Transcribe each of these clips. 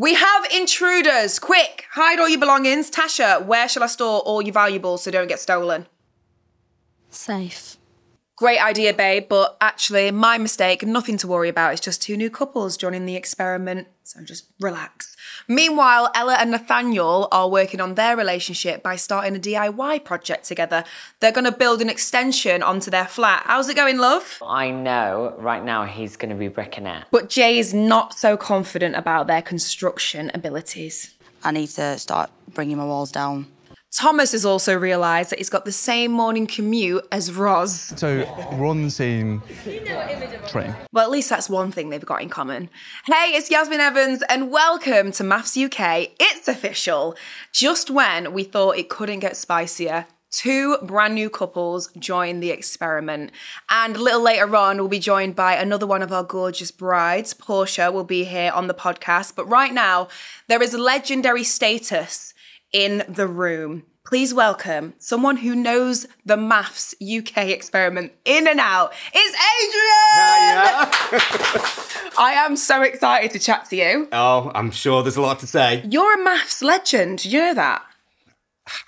We have intruders. Quick, hide all your belongings. Tasha, where shall I store all your valuables so don't get stolen? Safe. Great idea, babe, but actually, my mistake, nothing to worry about. It's just two new couples joining the experiment, so just relax. Meanwhile, Ella and Nathaniel are working on their relationship by starting a DIY project together. They're going to build an extension onto their flat. How's it going, love? I know right now he's going to be bricking it. But Jay is not so confident about their construction abilities. I need to start bringing my walls down. Thomas has also realised that he's got the same morning commute as Roz. So we're on the same train. Well, at least that's one thing they've got in common. Hey, it's Yasmin Evans, and welcome to MAFS UK. It's official. Just when we thought it couldn't get spicier, two brand new couples join the experiment. And a little later on, we'll be joined by another one of our gorgeous brides. Porscha will be here on the podcast. But right now, there is legendary status in the room. Please welcome someone who knows the MAFS UK experiment in and out. It's Adrian! I am so excited to chat to you. Oh, I'm sure there's a lot to say. You're a MAFS legend. You know that?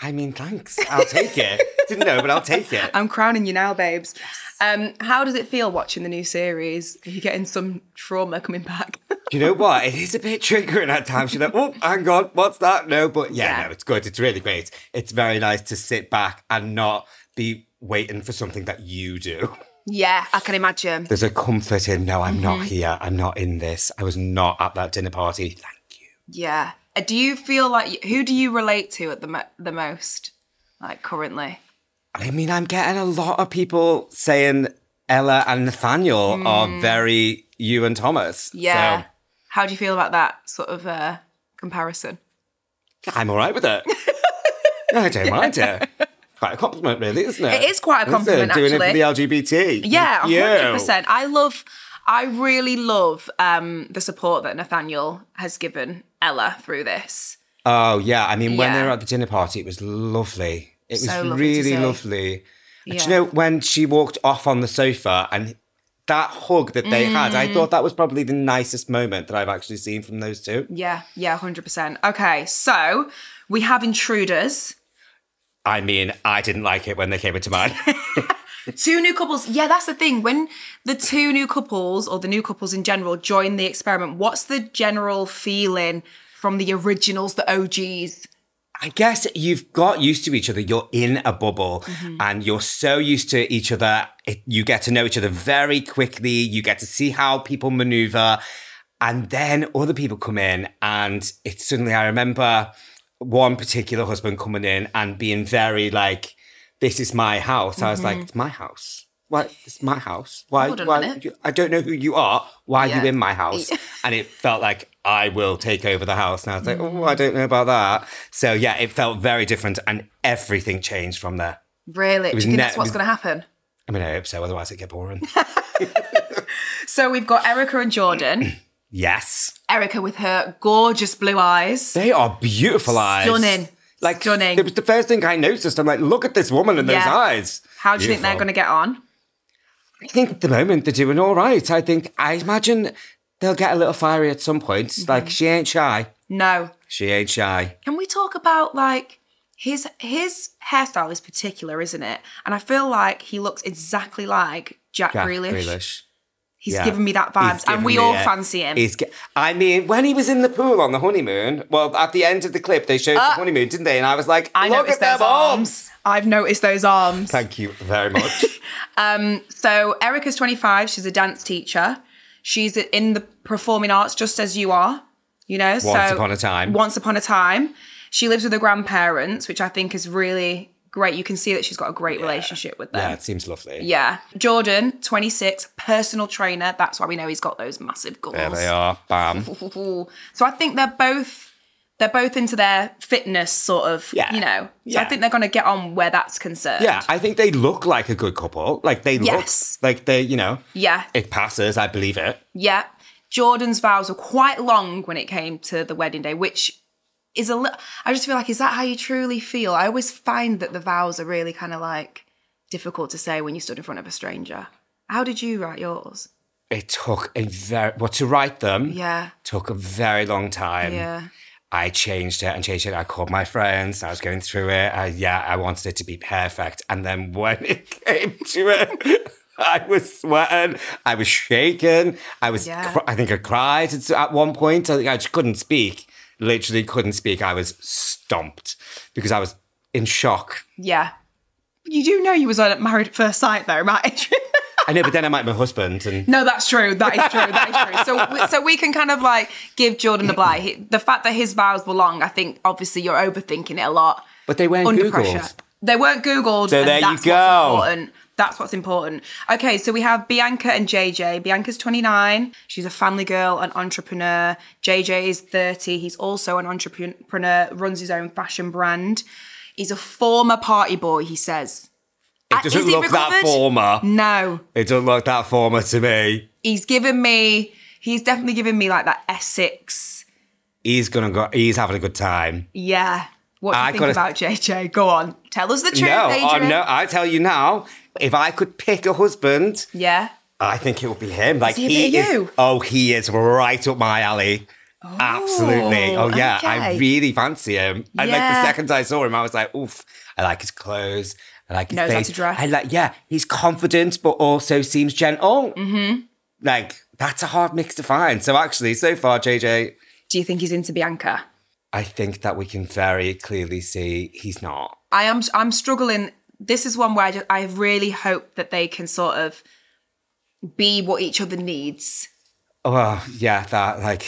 I mean, thanks. I'll take it. Didn't know, but I'll take it. I'm crowning you now, babes. Um, how does it feel watching the new series? Are you getting some trauma coming back? you know what? It is a bit triggering at times. You're like, oh, hang on, what's that? No, but yeah, Yeah. no, it's good. It's really great. It's very nice to sit back and not be waiting for something that you do. yeah, I can imagine. There's a comfort in, no, I'm Mm-hmm. not here. I'm not in this. I was not at that dinner party. Thank you. Yeah. Uh, Do you feel like who do you relate to at the mo- the most, like currently? I mean, I'm getting a lot of people saying Ella and Nathaniel are very you and Thomas. Hmm. Yeah. So How do you feel about that sort of uh, comparison? I'm all right with it. I don't mind it. Quite a compliment, really, isn't it? It is quite a compliment, Doing actually. it for the LGBT. Yeah, hundred percent. I love. I really love um, the support that Nathaniel has given Ella through this. Oh, yeah. I mean, when they Yeah. were at the dinner party, it was lovely. It was So lovely really lovely. And Yeah. you know, when she walked off on the sofa and that hug that they had, Mm. I thought that was probably the nicest moment that I've actually seen from those two. Yeah, yeah, hundred percent. Okay, so we have intruders. I mean, I didn't like it when they came into mine. Two new couples. Yeah, that's the thing. When the two new couples or the new couples in general join the experiment, what's the general feeling from the originals, the OGs? I guess you've got used to each other. You're in a bubble Mm-hmm. and you're so used to each other. It, you get to know each other very quickly. You get to see how people maneuver. And then other people come in, and it's suddenly, I remember one particular husband coming in and being very like, This is my house. I was like, It's my house. Why? It's my house. Why? Hold on a why minute. you- I don't know who you are. Why are Yeah. you in my house? and it felt like I will take over the house. And I was like, oh, I don't know about that. So yeah, it felt very different and everything changed from there. Really? Do you that's what's going to happen? I mean, I hope so, otherwise it get boring. So we've got Erica and Jordan. yes. Erica with her gorgeous blue eyes. They are beautiful eyes. Stunning. Like Stunning. It was the first thing I noticed. I'm like, look at this woman and those eyes. How do you think they're going to get on? I think at the moment they're doing all right. I think I imagine they'll get a little fiery at some point. Mm-hmm. Like she ain't shy. No. She ain't shy. Can we talk about like his his hairstyle is particular, isn't it? And I feel like he looks exactly like Jack, Jack Grealish. Grealish. He's Yeah. giving me that vibes, and we all it. fancy him. He's I mean, when he was in the pool on the honeymoon, well, at the end of the clip, they showed the honeymoon, didn't they? And I was like, Uh, I look noticed at those arms. arms. I've noticed those arms. Thank you very much. So Erica's 25. She's a dance teacher. She's in the performing arts just as you are. You know, so Once upon a time. Once upon a time, she lives with her grandparents, which I think is really great. You can see that she's got a great relationship with them. yeah, it seems lovely. Yeah. Jordan, 26, personal trainer. That's why we know he's got those massive goals. There they are. Bam. So I think they're both they're both into their fitness sort of, Yeah. you know. So I think they're going to get on where that's concerned. Yeah, I think they look like a good couple. Like they Yes. look like they, you know, Yeah. it passes. I believe it. Yeah. Jordan's vows were quite long when it came to the wedding day, which is a little I just feel like is that how you truly feel? I always find that the vows are really kind of like difficult to say when you stood in front of a stranger. How did you write yours? it took a very well to write them. Yeah. took a very long time. Yeah. I changed it and changed it. I called my friends. I was going through it. I, yeah, I wanted it to be perfect. And then when it came to it, I was sweating. I was shaking. I was. Yeah. I think I cried at- at one point. I, think I just couldn't speak. Literally couldn't speak. I was stomped because I was in shock. Yeah. You do know you was on Married at First Sight, though, right? I know, but then I met my husband, and no, that's true. That is true. That is true. So, we- so we can kind of like give Jordan the blight. The fact that his vows were long, I think obviously you're overthinking it a lot. but they weren't under googled. pressure. They weren't Googled. So there you go. That's what's important. Okay, so we have Bianca and JJ. Bianca's 29. She's a family girl, an entrepreneur. JJ is 30. He's also an entrepreneur, runs his own fashion brand. He's a former party boy, he says. It doesn't look that former. No, It doesn't look that former to me. he's given me, he's definitely given me like that Essex. He's gonna go. He's having a good time. Yeah. What do you I think about JJ? Go on. Tell us the truth, no, oh, no. I tell you now, if I could pick a husband, Yeah. I think it would be him. Like he a bit of is. you? Oh, he is right up my alley. Absolutely. Oh yeah, I really fancy him. And like the second I saw him, I was like, oof. I like his clothes. I like his Knows how face. to dress. I like. Yeah, he's confident, but also seems gentle. Mm-hmm. Like that's a hard mix to find. So actually, so far, JJ, Do you think he's into Bianca? I think that we can very clearly see he's not. I am I'm struggling. This is one where I, just, I really hope that they can sort of be what each other needs. Oh yeah, that like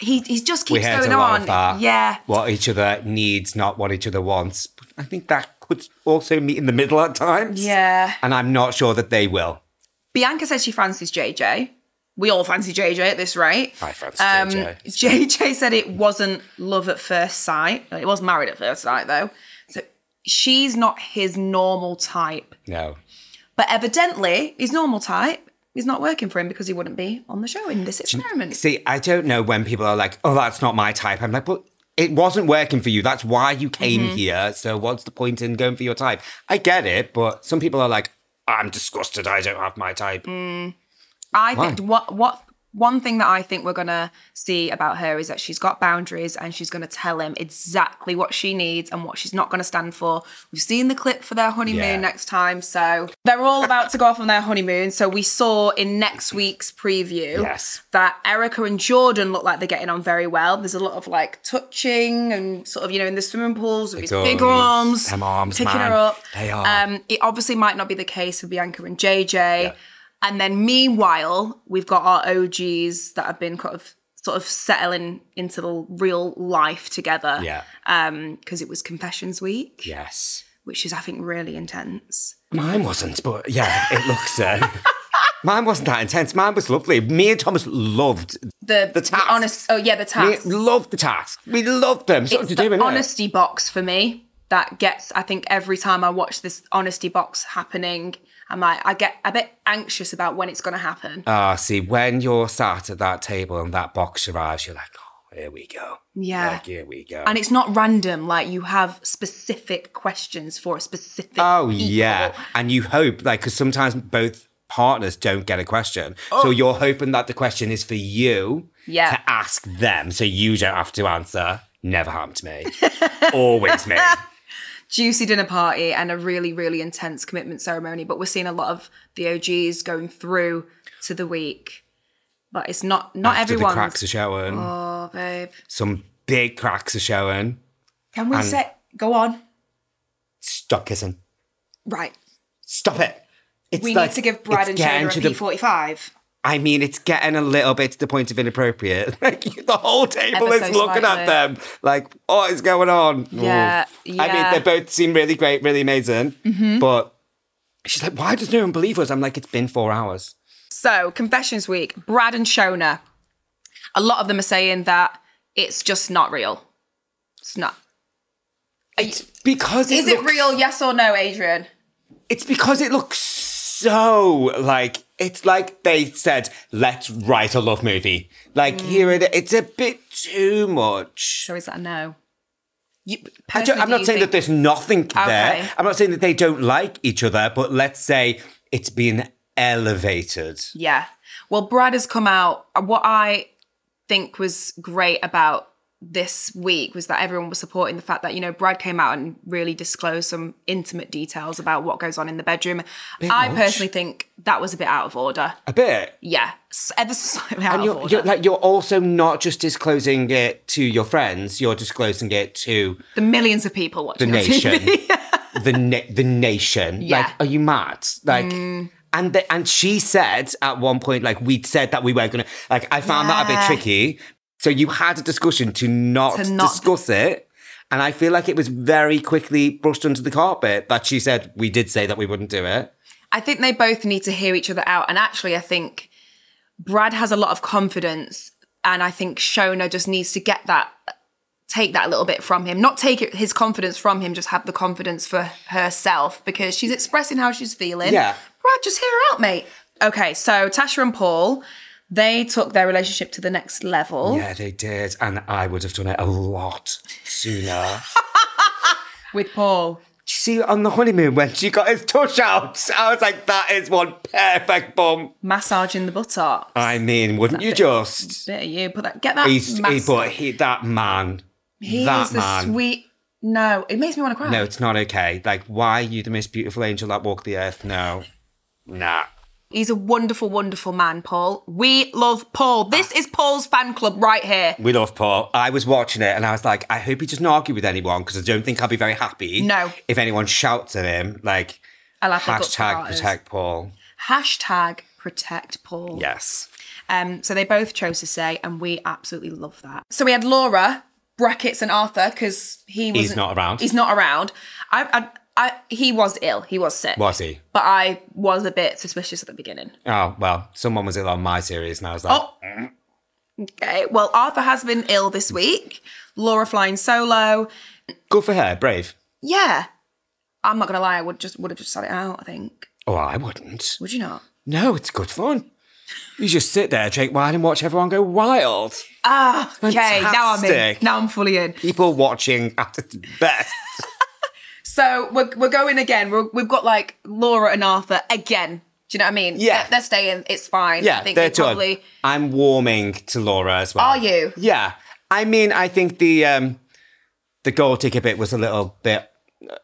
He he just keeps going on. Yeah. what each other needs, not what each other wants. But I think that could also meet in the middle at times. Yeah. and I'm not sure that they will. Bianca says she fancies JJ. We all fancy JJ at this rate. I fancy Um, JJ. JJ said it wasn't love at first sight. It was married at first sight though. So she's not his normal type. No, But evidently, his normal type is not working for him because he wouldn't be on the show in this experiment. see, I don't know when people are like, "Oh, that's not my type." I'm like, but. It wasn't working for you. That's why you came Mm-hmm. here. So what's the point in going for your type? I get it, but some people are like, "I'm disgusted. I don't have my type." Mm. I think what what one thing that I think we're gonna see about her is that she's got boundaries and she's gonna tell him exactly what she needs and what she's not gonna stand for. We've seen the clip for their honeymoon Yeah. next time, so they're all about to go off on their honeymoon. So we saw in next week's preview Yes. that Erica and Jordan look like they're getting on very well. There's a lot of like touching and sort of you know in the swimming pools with his big arms, arms, them arms, picking man. her up. They are. Um, it obviously might not be the case for Bianca and JJ. And then meanwhile, we've got our OGs that have been kind of sort of settling into the real life together. Yeah. Um, because it was Confessions Week, Yes. which is I think really intense. Mine wasn't, but yeah, it looks. Uh, mine wasn't that intense. Mine was lovely. Me and Thomas loved. The, The task. honest oh yeah, the task. We loved the task. We loved them. it's Something the do with it. honesty box for me that gets I think every time I watch this honesty box happening, I'm like I get a bit anxious about when it's gonna happen. Ah, see, when you're sat at that table and that box arrives, you're like, oh, here we go. Yeah. Like, here we go. And it's not random, like you have specific questions for a specific. oh, people. yeah. And you hope, like, because sometimes both partners don't get a question. So you're hoping that the question is for you Oh. Yeah. to ask them so you don't have to answer. Never happened to me. Always me. Juicy dinner party and a really, really intense commitment ceremony. But we're seeing a lot of the OGs going through to the week. But it's not not After the cracks are showing. oh, babe. Some big cracks are showing. Can we say go on? Stop kissing. Right. Stop it. It's We like- need to give Brad and getting Shayna to a the- P forty five. I mean, it's getting a little bit to the point of inappropriate. Like the whole table Ever is so looking slightly. at them, like, what is going on? Yeah, Ooh. I mean, they both seem really great, really amazing. Mm-hmm. But she's like, why does no one believe us? I'm like, it's been four hours. So, Confessions Week, Brad and Shona. A lot of them are saying that it's just not real. It's not. You- Because is it it real? Yes or no, Adrian? It's because it looks so like it's like they said, let's write a love movie. Like Mm. here it it's a bit too much. So is that a no? You, I I'm not saying that there's nothing Okay. there. I'm not saying that they don't like each other, but let's say it's been elevated. Yeah. Well, Brad has come out. What I think was great about this week was that everyone was supporting the fact that, you know, Brad came out and really disclosed some intimate details about what goes on in the bedroom. I much. personally think that was a bit out of order. A bit. Yeah. Ever so slightly out And of you're, order. you're like you're also not just disclosing it to your friends, you're disclosing it to the millions of people the watching on nation. The na- the nation. Yeah. Mm. Like, are you mad? Like, and the, and she said at one point, like, we'd said that we weren't gonna. Like, I found that a bit tricky. So you had a discussion to not, To not- discuss it, and I feel like it was very quickly brushed under the carpet that she said we did say that we wouldn't do it. I think they both need to hear each other out. And actually, I think Brad has a lot of confidence. And I think Shona just needs to get that, take that a little bit from him. Not take it, his confidence from him, just have the confidence for herself because she's expressing how she's feeling. Yeah. Brad, just hear her out, mate. Okay, so Tasha and Paul, they took their relationship to the next level Yeah, they did, and I would have done it a lot sooner. with Paul. Did you see on the honeymoon when she got his tush out? I was like, that is one perfect bum. Massaging the buttocks. I mean, wouldn't you just? Bit of you, put that, get that. He's, he, but he, that man, He's that the man. sweet. No, it makes me want to cry. No, it's not okay. Like, why are you the most beautiful angel that walked the earth? No. Nah. He's a wonderful, wonderful man, Paul. We love Paul. This is Paul's fan club right here. We love Paul. I was watching it and I was like, I hope he doesn't argue with anyone because I don't think I'll be very happy. No. If anyone shouts at him, like, I'll have to put hashtag protect Paul. Hashtag protect Paul. Yes. Um, so they both chose to say, and we absolutely love that. So we had Laura, brackets, and Arthur because he was He's not around. He's not around. I, I, I, he was ill. He was sick. Was he? But I was a bit suspicious at the beginning. Oh, well, someone was ill on my series and I was like, Oh. Okay. Well, Arthur has been ill this week. Laura flying solo. good for her, brave. Yeah. I'm not gonna lie. I would just would have just sat it out. I think. Oh, I wouldn't. Would you not? No, it's good fun. You just sit there, drink wine, and watch everyone go wild. Ah, okay. Now I'm in. Now I'm fully in. People watching at its best. So we're, we're going again. We're, we've got like Laura and Arthur again. Do you know what I mean? Yeah. They're, they're staying. It's fine. Yeah, I think they're probably. done. I'm warming to Laura as well. Are you? Yeah. I mean, I think the um the goal ticket bit was a little bit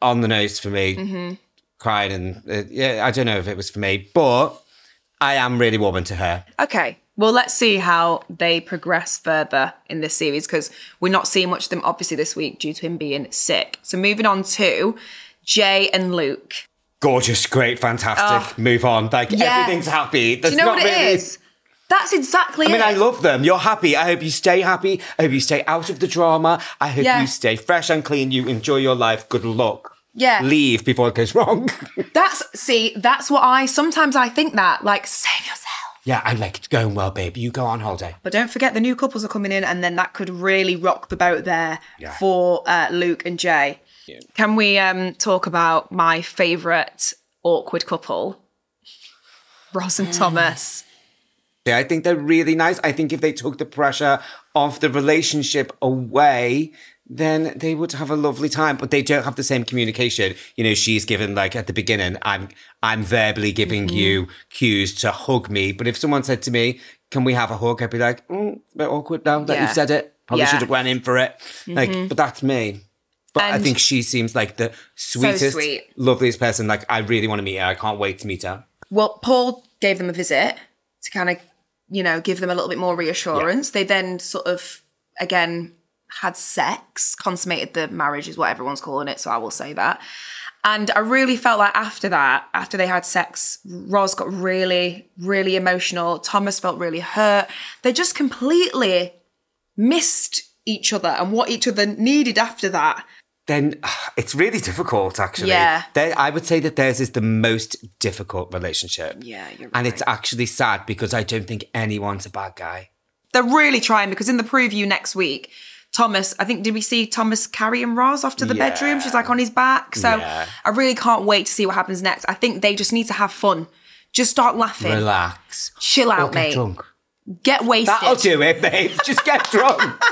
on the nose for me. Mm-hmm. Crying and uh, yeah, I don't know if it was for me, but I am really warming to her. Okay. Well, let's see how they progress further in this series because we're not seeing much of them obviously this week due to him being sick. So moving on to Jay and Luke. Gorgeous, great, fantastic. Ah. Move on. Like Oh. Yeah. everything's happy. Do you know not what it really- is? That's exactly I mean, it. I love them. You're happy. I hope you stay happy. I hope you stay out of the drama. I hope Yeah. you stay fresh and clean. You enjoy your life. Good luck. Yeah. Leave before it goes wrong. That's see. That's what I sometimes I think that like save yourself. Yeah, I like it's going well, babe. You go on holiday. But don't forget the new couples are coming in, and then that could really rock the boat there Yeah. for uh, Luke and Jay. Can we um, talk about my favourite awkward couple, Ross and Thomas? Yeah, I think they're really nice. I think if they took the pressure of the relationship away, then they would have a lovely time. But they don't have the same communication. You know, she's given like at the beginning, I'm I'm verbally giving you cues to hug me. But if someone said to me, "Can we have a hug?" I'd be like, mm, "It's a bit awkward now that Yeah. you've said it. Probably Yeah. should have went in for it." Like, but that's me. But I think she seems like the sweetest, sweet. loveliest person. Like, I really want to meet her. I can't wait to meet her. Well, Paul gave them a visit to kind of, you know, give them a little bit more reassurance. They then sort of, again, had sex, consummated the marriage, is what everyone's calling it. So I will say that. And I really felt like after that, after they had sex, Roz got really, really emotional. Thomas felt really hurt. They just completely missed each other and what each other needed after that. then it's really difficult actually. Yeah. They- I would say that theirs is the most difficult relationship. Yeah, you're right. And it's actually sad because I don't think anyone's a bad guy. They're really trying because in the preview next week, Thomas, I think, did we see Thomas carrying Roz off to the Yeah. bedroom? She's like on his back. So Yeah. I really can't wait to see what happens next. I think they just need to have fun. Just start laughing. Relax. Chill out, get mate. drunk. Get wasted. That'll do it, babe. Just get drunk.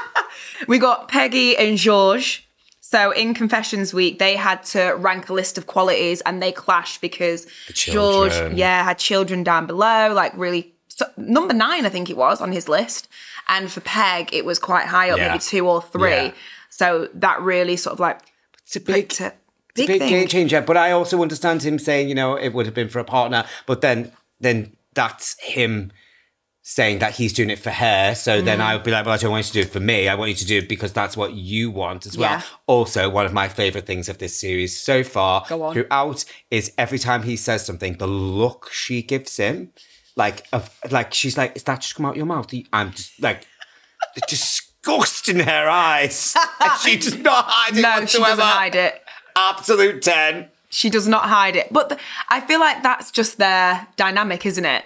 We got Peggy and George So in Confessions Week, they had to rank a list of qualities and they clashed because George, yeah, had children down below, like really so, number nine, I think it was on his list. And for Peg, it was quite high up, Yeah. maybe two or three. Yeah. So that really sort of like It's a big, put it- it's a big game changer. But I also understand him saying, you know, it would have been for a partner. But then, then that's him saying that he's doing it for her. So then Mm. I would be like, well, I don't want you to do it for me. I want you to do it because that's what you want as well. Yeah. Also, one of my favorite things of this series so far throughout is every time he says something, the look she gives him, like, of, like she's like, is that just come out your mouth? I'm just like, the disgust in her eyes. And she does not hide it no, whatsoever. she doesn't hide it. Absolute 10. She does not hide it. But I feel like that's just their dynamic, isn't it?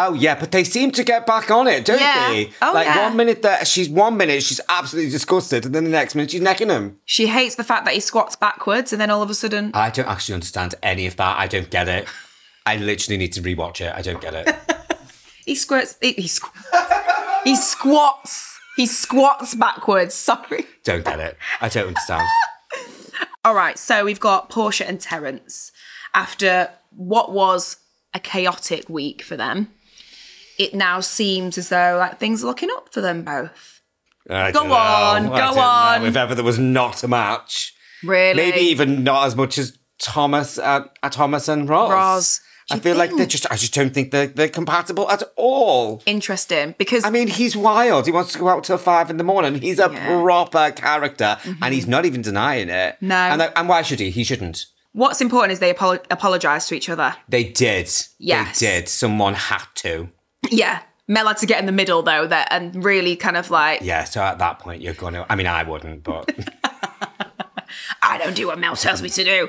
Oh yeah, but they seem to get back on it, don't Yeah. they? Oh, like yeah. one minute that she's one minute she's absolutely disgusted, and then the next minute she's necking him. She hates the fact that he squats backwards and then all of a sudden I don't actually understand any of that. I don't get it. I literally need to rewatch it. I don't get it. he squirts. He, he, squ- he squats. He squats backwards. Sorry. don't get it. I don't understand. All right, so we've got Porscha and Terence after what was a chaotic week for them. It now seems as though like things are looking up for them both. I Go know. on, I go don't know. on. If ever there was not a match, Really, maybe even not as much as Thomas, uh, uh, Thomas and Ross. Do I feel like they're just. I just don't think they're they're compatible at all. interesting because I mean, he's wild. He wants to go out till five in the morning. He's a Yeah. proper character, and he's not even denying it. No. and, and why should he? He shouldn't. what's important is they apolo- apologize to each other. They did. Yes. they did. Someone had to. Yeah, Mel had to get in the middle though, that and really kind of like Yeah. So at that point, you're gonna. I mean, I wouldn't, but I don't do what Mel tells me to do.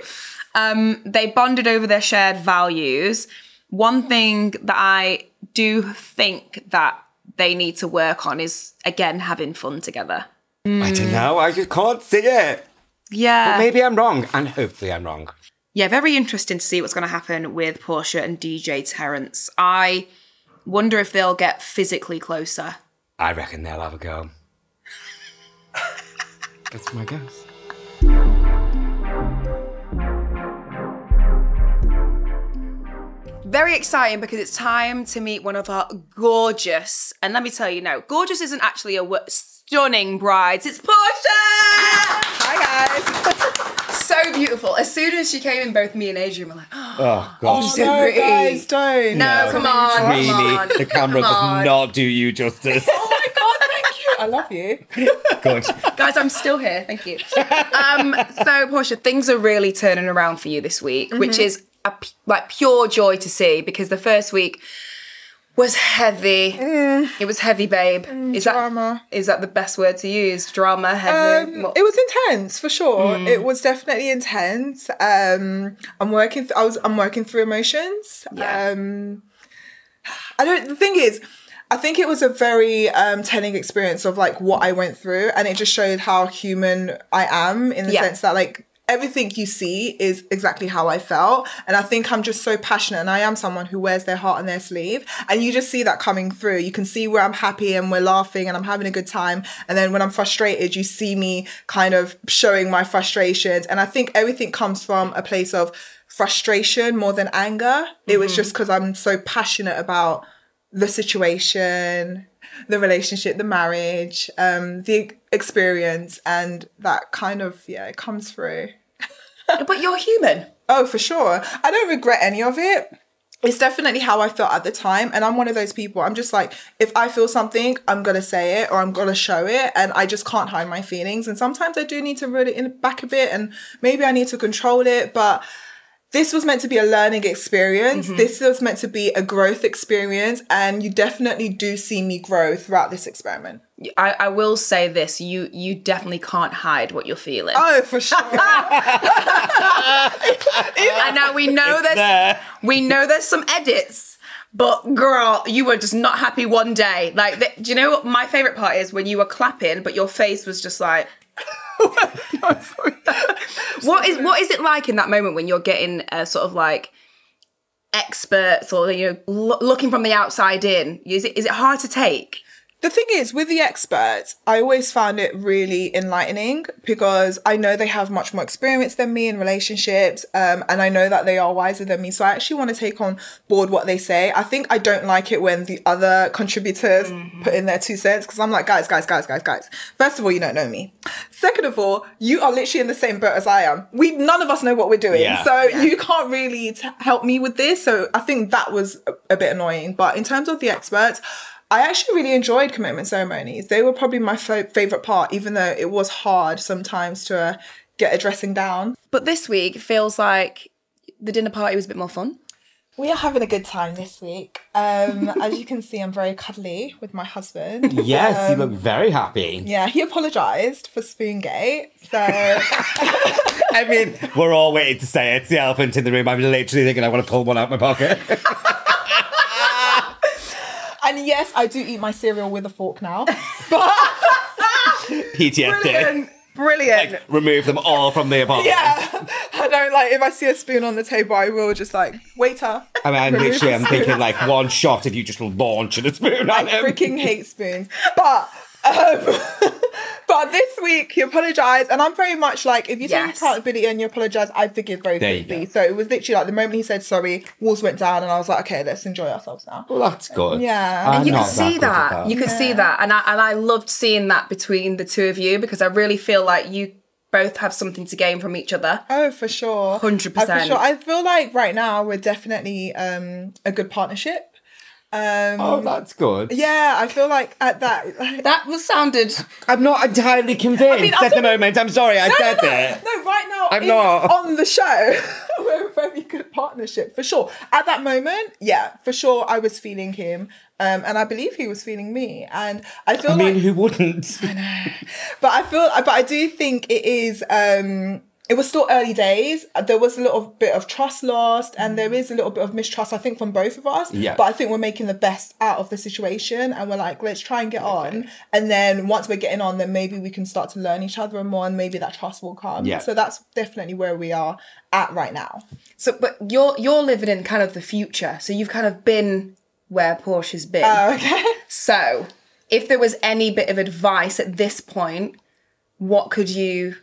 Um, they bonded over their shared values. One thing that I do think that they need to work on is again having fun together. I Mm. don't know. I just can't see it. Yeah, Maybe I'm wrong, and hopefully I'm wrong. yeah, very interesting to see what's going to happen with Porscha and DJ Terrence. I wonder if they'll get physically closer. I reckon they'll have a go. That's my guess. Very exciting because it's time to meet one of our gorgeous, and let me tell you now, gorgeous isn't actually a word, stunning brides. It's Porscha! Hi guys. so beautiful. As soon as she came in, both me and Adrian were like, oh, Oh God. so no, pretty. guys, don't. no, come on, come on. the camera come on. does not do you justice. Oh my god, thank you. I love you. Good. Guys, I'm still here. Thank you. Um, so, Porscha, things are really turning around for you this week, which Mm-hmm. is a like pure joy to see because the first week was heavy. It was heavy, babe. is Mm. drama. that is that the best word to use? Drama, heavy. Um, it was intense for sure. Hmm. It was definitely intense. Um, I'm working. Th- I was. I'm working through emotions. Yeah. Um, I don't. The thing is, I think it was a very um, telling experience of like what I went through, and it just showed how human I am in the Yeah. sense that like everything you see is exactly how I felt. And I think I'm just so passionate and I am someone who wears their heart on their sleeve. And you just see that coming through. You can see where I'm happy and we're laughing and I'm having a good time. And then when I'm frustrated, you see me kind of showing my frustrations. And I think everything comes from a place of frustration more than anger. It was just because I'm so passionate about the situation, the relationship, the marriage, um, the experience, and that kind of yeah, it comes through. but you're human. Oh, for sure. I don't regret any of it. It's definitely how I felt at the time. And I'm one of those people. I'm just like, if I feel something, I'm going to say it or I'm going to show it. And I just can't hide my feelings. And sometimes I do need to reel it in back a bit and maybe I need to control it. But this was meant to be a learning experience. Mm-hmm. This was meant to be a growth experience. And you definitely do see me grow throughout this experiment. I, I will say this: you you definitely can't hide what you're feeling. Oh, for sure. and now we know there's we know there's some edits. But girl, you were just not happy one day. Like, th- do you know what my favorite part is when you were clapping, but your face was just like. what is what is it like in that moment when you're getting uh, sort of like experts or you know lo- looking from the outside in? Is it is it hard to take? The thing is, with the experts, I always found it really enlightening because I know they have much more experience than me in relationships, um, and I know that they are wiser than me. So I actually want to take on board what they say. I think I don't like it when the other contributors put in their two cents because I'm like, guys, guys, guys, guys, guys. First of all, you don't know me. Second of all, you are literally in the same boat as I am. We none of us know what we're doing, Yeah. so you can't really t- help me with this. So I think that was a, a bit annoying. But in terms of the experts. I actually really enjoyed commitment ceremonies. They were probably my fa- favorite part, even though it was hard sometimes to uh, get a dressing down. But this week feels like the dinner party was a bit more fun. We are having a good time this week. Um, as you can see, I'm very cuddly with my husband. Yes, you look very happy. Yeah, he apologised for Spoongate. So I mean, we're all waiting to say it. It's the elephant in the room. I'm literally thinking I want to pull one out of my pocket. and yes, I do eat my cereal with a fork now. But PTSD. Brilliant. Brilliant. Remove them all from the apartment. Yeah. I don't like if I see a spoon on the table, I will just like waiter. I mean, I'm literally, I'm thinking like one shot if you just launch a spoon I at him. I freaking hate spoons. But um, but this week he apologized, and I'm very much like if you take Yes. accountability and you apologize, I forgive very There you quickly. So it was literally like the moment he said sorry, walls went down, and I was like, okay, let's enjoy ourselves now. Well, that's good. Yeah. I'm you not could see good at that. You could see that, and I and I loved seeing that between the two of you because I really feel like you both have something to gain from each other. Oh, for sure, 100%. Uh, For sure, I feel like right now we're definitely um, a good partnership. Um, Oh, that's good. yeah, I feel like at that. That was sounded. I'm not entirely convinced mean, at I'll the moment. I'm sorry, I No, said no, it. No, right now I'm in- not. on the show. We're a very good partnership for sure. At that moment, yeah, for sure, I was feeling him, um, and I believe he was feeling me, and I feel I mean, like, who wouldn't? I know, but I feel, but I do think it is. Um, it was still early days. Uh, there was a little bit of trust lost, and there is a little bit of mistrust. I think from both of us. Yeah. But I think we're making the best out of the situation, and we're like, let's try and get on. And then once we're getting on, then maybe we can start to learn each other more, and maybe that trust will come. Yeah. So that's definitely where we are at right now. So, but you're you're living in kind of the future, so you've kind of been where Porscha's been. Oh, okay. So, if there was any bit of advice at this point, what could you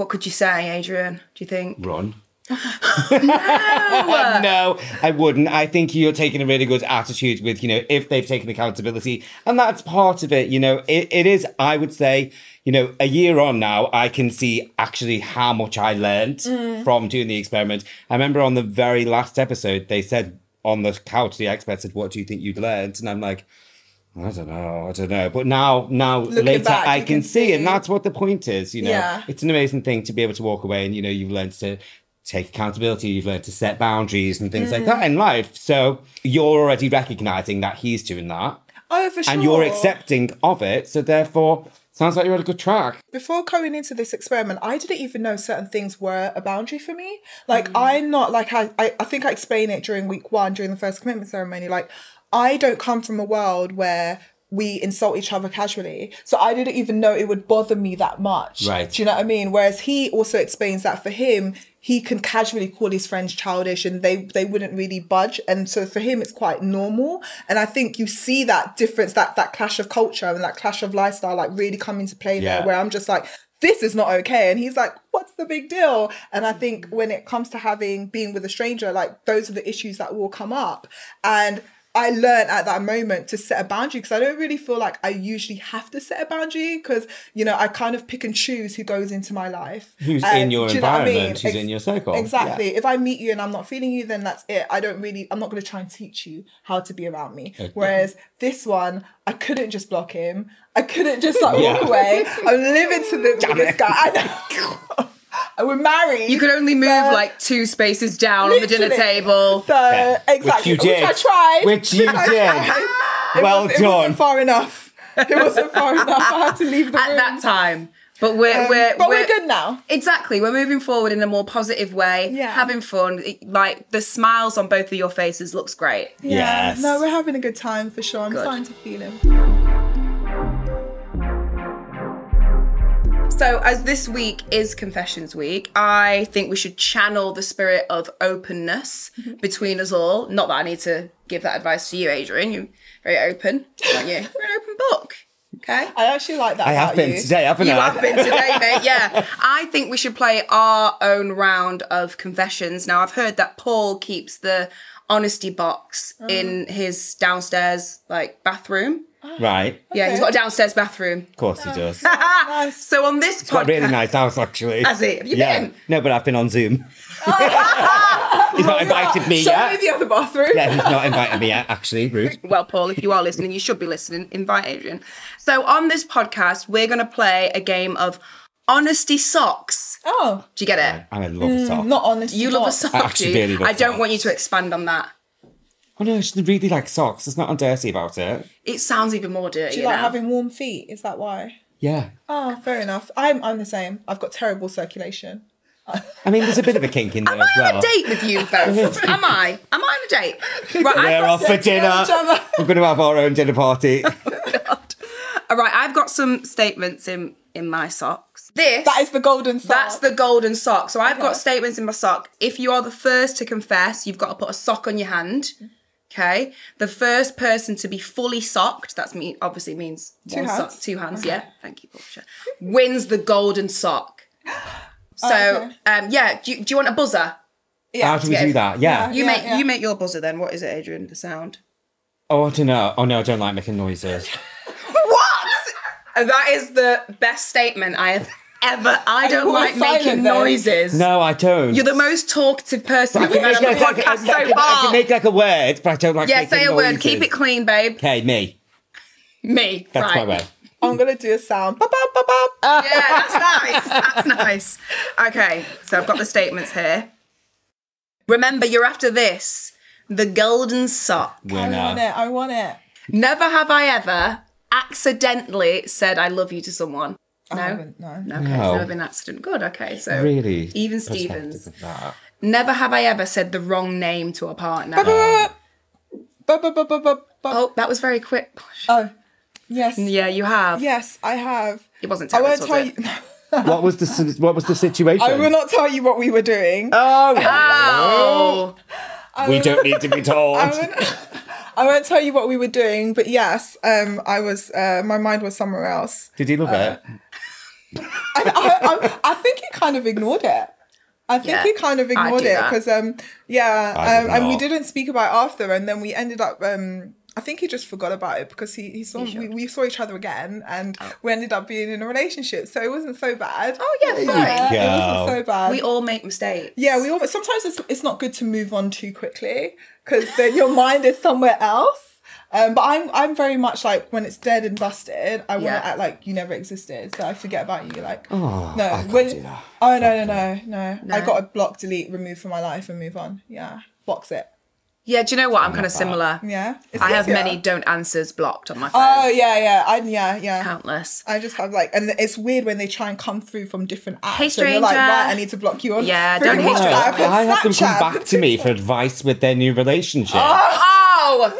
what could you say, Adrian? Do you think? Run. no, uh, no, I wouldn't. I think you're taking a really good attitude with, you know, if they've taken accountability. And that's part of it. You know, it, it is, I would say, you know, a year on now, I can see actually how much I learned mm. from doing the experiment. I remember on the very last episode, they said on the couch, the expert said, What do you think you'd learned? And I'm like, I don't know, I don't know. But now, now Looking later, back, I can, can see, and that's what the point is. You know, Yeah. it's an amazing thing to be able to walk away and you know you've learned to take accountability, you've learned to set boundaries and things like Mm. that in life. So you're already recognizing that he's doing that, Oh, for sure. and you're accepting of it. So therefore, sounds like you're on a good track. before going into this experiment, I didn't even know certain things were a boundary for me. Like I'm not like I, I I think I explained it during week one during the first commitment ceremony. Like I don't come from a world where we insult each other casually. So I didn't even know it would bother me that much. Right. Do you know what I mean? Whereas he also explains that for him, he can casually call his friends childish and they they wouldn't really budge. And so for him it's quite normal. And I think you see that difference, that that clash of culture and that clash of lifestyle like really come into play Yeah. there where I'm just like, this is not okay. And he's like, what's the big deal? And I think when it comes to having being with a stranger, like those are the issues that will come up. And I learned at that moment to set a boundary because I don't really feel like I usually have to set a boundary because, you know, I kind of pick and choose who goes into my life. Who's And in your know I mean? environment, who's in your circle. Exactly. If I meet you and I'm not feeling you, then that's it. I don't really, I'm not going to try and teach you how to be around me. Whereas this one, I couldn't just block him. I couldn't just like walk away. I'm living to with this guy. I know. and we're married. You could only move So- like two spaces down on the dinner table. So exactly, Which you did. I tried. Which you I did. It Well was, It done. wasn't far enough. It wasn't far enough. I had to leave the At room. that time. But we're um, we're but we're good now. Exactly. We're moving forward in a more positive way. Yeah. Having fun. Like the smiles on both of your faces looks great. Yeah. Yes. No, we're having a good time for sure. I'm Good. starting to feel him. So, as this week is Confessions Week, I think we should channel the spirit of openness mhm. between us all. Not that I need to give that advice to you, Adrian. You're very open, aren't you? You're an open book. Okay. I actually like that. I have about been you. today, haven't You I? have been today, mate. Yeah. I think we should play our own round of confessions. Now, I've heard that Paul keeps the honesty box Oh. in his downstairs like bathroom. Right. Yeah, he's got a downstairs bathroom. Of course he does. Nice. So on this It's got a really nice house, actually. Has it? Have you yeah. been? No, but I've been on Zoom. he's not invited me Show yet. me the other bathroom. Yeah, he's not invited me yet, actually, Rude. Well, Paul, if you are listening, you should be listening. Invite Adrian. So on this podcast, we're going to play a game of honesty socks. Oh, Do you get it? I love hmm, a sock. not honest. You love a sock. I actually do you? really love I don't want you to expand on that. Oh no, she really likes socks. There's nothing dirty about it. It sounds even more dirty. Do you like now. having warm feet? Is that why? Yeah. Oh, fair enough. I'm I'm the same. I've got terrible circulation. I mean, there's a bit of a kink in there Am as I well. on a date with you both? Am I? Am I on a date? Right, We're off for dinner. We're going to have our own dinner party. Oh, all right, I've got some statements in in my socks. This That is the golden sock. That's the golden sock. So I've got statements in my sock. If you are the first to confess, you've got to put a sock on your hand. Okay. The first person to be fully socked, that's me obviously means Two hands? sock, two hands, yeah. Thank you, Porscha. Wins the golden sock. So Oh, okay. um yeah, do you, do you want a buzzer? Yeah. How do we do that? Yeah. You Yeah, make yeah. you make your buzzer then. What is it, Adrian? The sound. Oh, I don't know. Oh no, I don't like making noises. What? That is the best statement I have ever. I don't you like making then. noises. No, I don't. You're the most talkative person I I've can, had make on the like, I, podcast can, so I, can, I can make like a word, but I don't like Yeah, say a word. Keep it clean, babe. Okay, me. Me. That's right. my word. I'm gonna do a sound. Ba, ba, ba, ba. Yeah, that's nice. That's nice. Okay, so I've got the statements here. Remember, you're after this the golden sock. I want Winner. it. I want it. Never have I ever accidentally said I love you to someone. No? haven't, no. Okay, it's never been an accident. Good, okay. So Really? Even protective Stevens. that. Never have I ever said the wrong name to a partner. Ba, ba, ba, ba, ba, ba. Oh, that was very quick. Oh, yes. Yeah, you have. Yes, I have. It wasn't I won't was tell it? you. What was the what was the situation? I will not tell you what we were doing. Oh, Oh, we don't need to be told. I won't, I won't tell you what we were doing, but yes, um, I was. Uh, my mind was somewhere else. Did he love it? I, I, I, I think he kind of ignored it. I think Yeah, he kind of ignored it because, um, yeah, um, and we didn't speak about it after, and then we ended up. Um, I think he just forgot about it because he, he saw we, we saw each other again, and we ended up being in a relationship, so it wasn't so bad. oh yeah, fine. Yeah, it wasn't so bad. We all make mistakes. Yeah, we all. Sometimes it's, it's not good to move on too quickly because your mind is somewhere else. Um, but I'm I'm very much like when it's dead and busted, I want to Yeah. act like you never existed. So I forget about you. Like Oh, no, I when- do that. oh no no no no, I got to block, delete, remove from my life and move on. Yeah, box it. Yeah, do you know what? I'm kind of similar. Yeah, It's I have easier. many don't answers blocked on my phone. Oh yeah yeah I yeah yeah. Countless. I just have like, and it's weird when they try and come through from different apps. Hey, and you're like, stranger. right, I need to block you on. Yeah, freaking don't hate No, I have them come back to me for advice with their new relationship. Oh!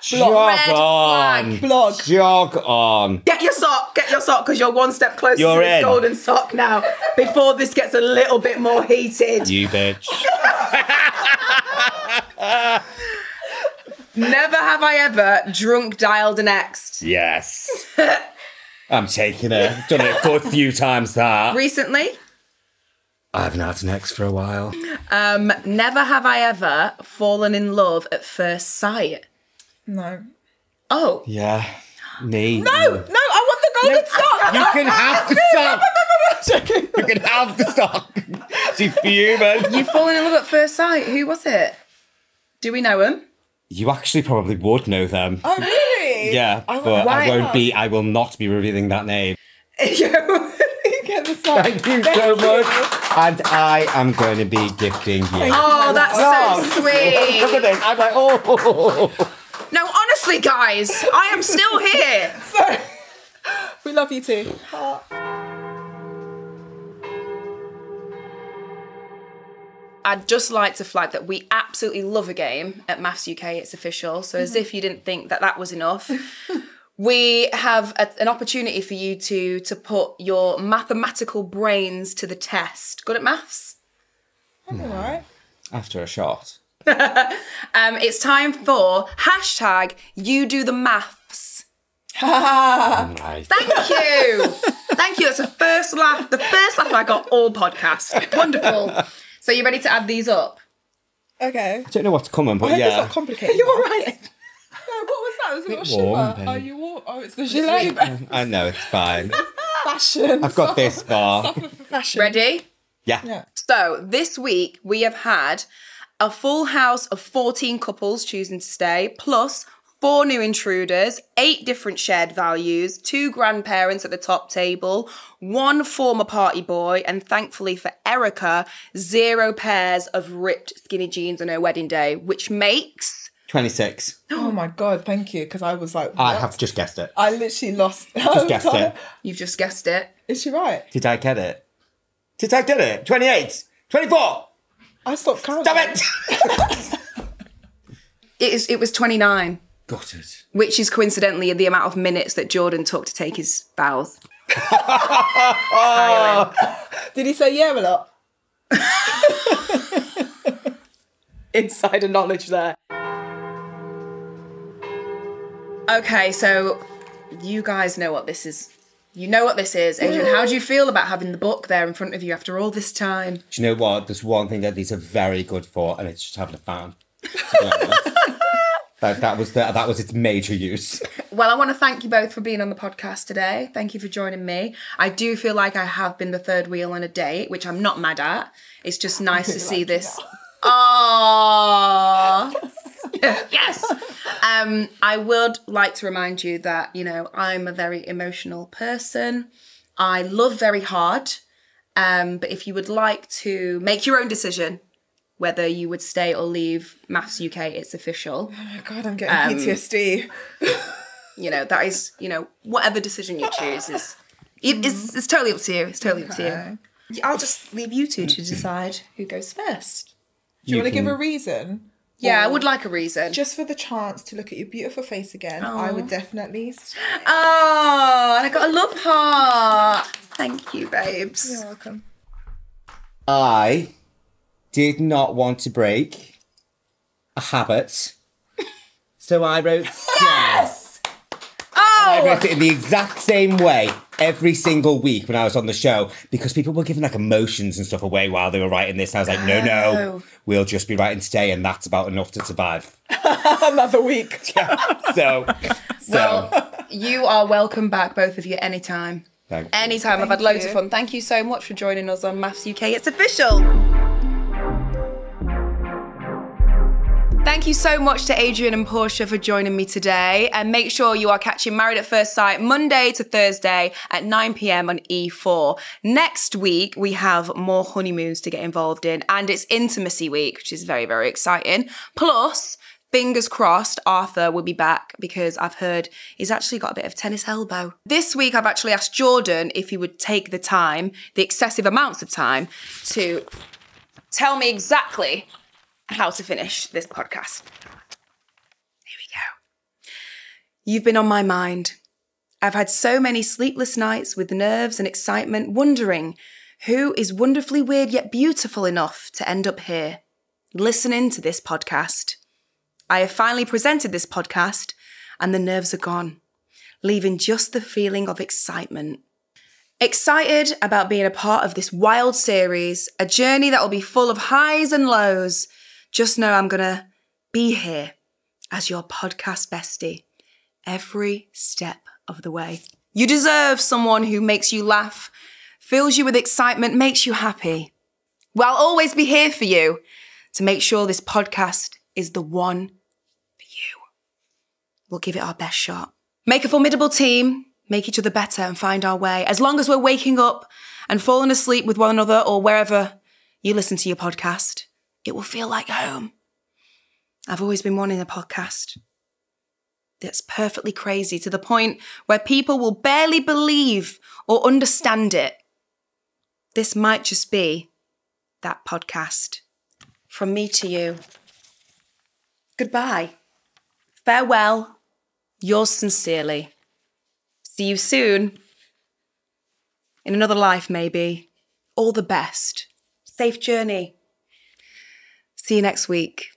Jog Red on. flag. Blog. Jog on. Get your sock, get your sock, because you're one step closer You're to this in. golden sock now. Before this gets a little bit more heated. You bitch. Never have I ever drunk dialed an ex. Yes. I'm taking it. Done it for a few times that. Recently, I haven't had an ex for a while. um, never have I ever fallen in love at first sight. No. Oh, Yeah. Me. No, no, I want the golden sock. You can have the sock. You can have the sock. She's fuming. you've fallen in love at first sight. Who was it? Do we know him? You actually probably would know them. Oh really? Yeah, I but I won't not? be. I will not be revealing that name. Get the sock. Thank you so much. And I am going to be gifting you. Oh, that's so Look sweet. at this. I'm like, oh. No, honestly, guys, I am still here. Sorry. We love you too. I'd just like to flag that we absolutely love a game at MAFS UK. It's official. So, as mm-hmm. if you didn't think that that was enough, we have a, an opportunity for you to to put your mathematical brains to the test. Good at maths. I'm All right. After a shot. Um, it's time for hashtag You Do the Maths. Nice. Thank you. Thank you. That's the first laugh. The first laugh I got all podcast. Wonderful. So you ready to add these up? Okay. I don't know what's coming, but I hope it's not complicated. You're all right. No, what was that? It was a little warm, babe. Are you warm? Oh, it's the gilet. I know it's fine. fashion. I've got Suffer- this far. Suffer for fashion. Ready? Yeah. Yeah. So this week we have had a full house of 14 couples choosing to stay, plus four new intruders, eight different shared values, two grandparents at the top table, one former party boy, and thankfully for Erica, zero pairs of ripped skinny jeans on her wedding day, which makes 26. Oh my god, thank you. Because I was like, I what? have just guessed it. I literally lost. Just guessed it. you've just guessed it. Is she right? Did I get it? Did I get it? 28. 24. I stopped counting. Damn it. It is it was 29, Got it. which is coincidentally the amount of minutes that Jordan took to take his vows. Did he say yeah a lot? insider knowledge there. Okay, so you guys know what this is. You know what this is. Adrian, how do you feel about having the book there in front of you after all this time? Do you know what? There's one thing that these are very good for, and it's just having a fan. to be honest. that, that was the, that was its major use. Well, I want to thank you both for being on the podcast today. Thank you for joining me. I do feel like I have been the third wheel on a date, which I'm not mad at. It's just nice to see this. Aww. yes. Um, I would like to remind you that, you know, I'm a very emotional person. I love very hard. Um, but if you would like to make your own decision whether you would stay or leave MAFS UK, it's official. Oh my god, I'm getting PTSD. You know, that is, you know, whatever decision you choose is it, it's, it's totally up to you. It's totally up to you. I'll just leave you two to decide who goes first. Do you, want to give a reason? Yeah, I would like a reason. Just for the chance to look at your beautiful face again, I would definitely. Oh, and I got a love heart. Thank you, babes. You're welcome. I did not want to break a habit, so I wrote yes. I Oh, wrote it in the exact same way every single week when I was on the show because people were giving like emotions and stuff away while they were writing this. I was like, no, no, Oh. we'll just be writing today, and that's about enough to survive. Another week. So, so well, you are welcome back, both of you, anytime. thank you. Anytime. I've had loads you. of fun. Thank you so much for joining us on MAFS UK. It's official. Thank you so much to Adrian and Porscha for joining me today. And make sure you are catching Married at First Sight Monday to Thursday at 9 pm on E4. Next week, we have more honeymoons to get involved in, and it's intimacy week, which is very, very exciting. Plus, Fingers crossed, Arthur will be back because I've heard he's actually got a bit of tennis elbow. This week, I've actually asked Jordan if he would take the time, the excessive amounts of time, to tell me exactly how to finish this podcast. Here we go. You've been on my mind. I've had so many sleepless nights with nerves and excitement, wondering who is wonderfully weird yet beautiful enough to end up here, listening to this podcast. I have finally presented this podcast, and the nerves are gone, leaving just the feeling of excitement. Excited about being a part of this wild series, a journey that will be full of highs and lows. Just know I'm going to be here as your podcast bestie every step of the way. You deserve someone who makes you laugh, fills you with excitement, makes you happy. Well, I'll always be here for you to make sure this podcast is the one for you. We'll give it our best shot. Make a formidable team, make each other better, and find our way. As long as we're waking up and falling asleep with one another or wherever you listen to your podcast, it will feel like home. I've always been wanting a podcast that's perfectly crazy to the point where people will barely believe or understand it. This might just be that podcast. From me to you. Goodbye. Farewell. Yours sincerely. See you soon. In another life, maybe. All the best. Safe journey. See you next week.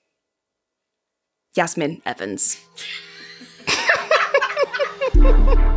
Yasmin Evans.